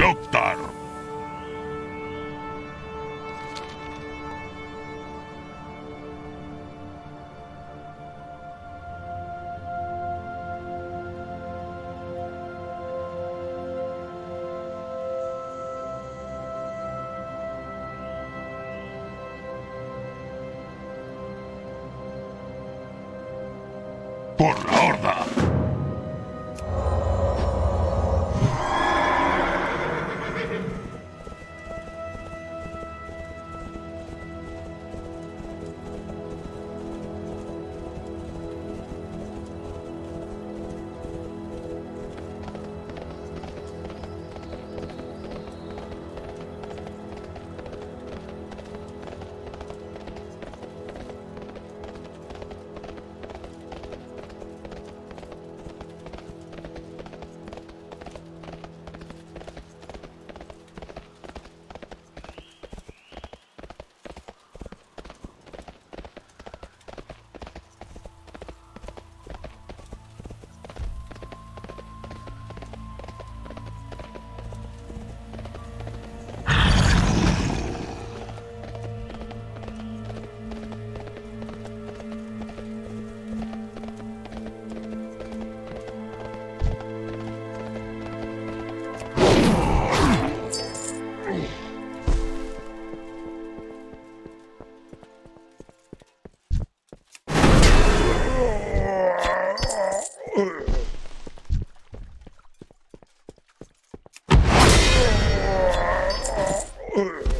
Loktar. Por la horda. Urgh.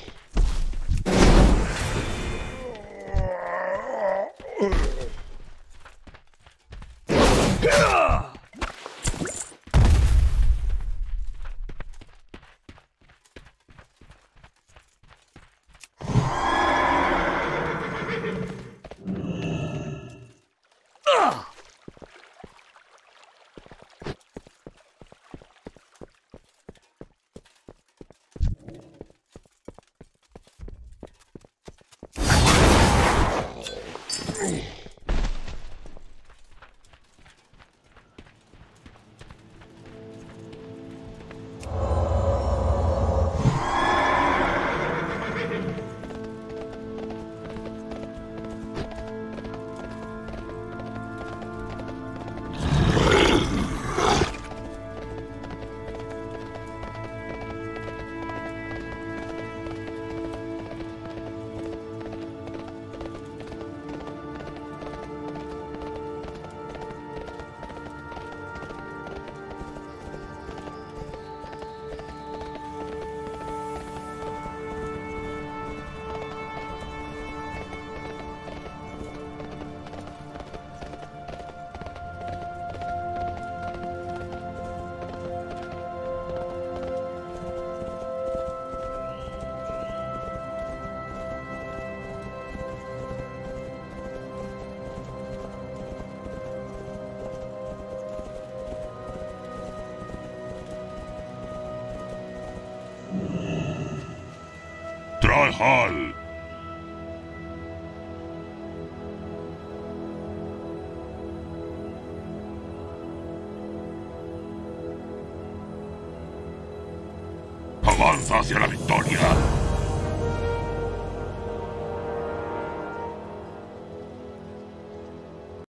Ooh. Avanza hacia la victoria.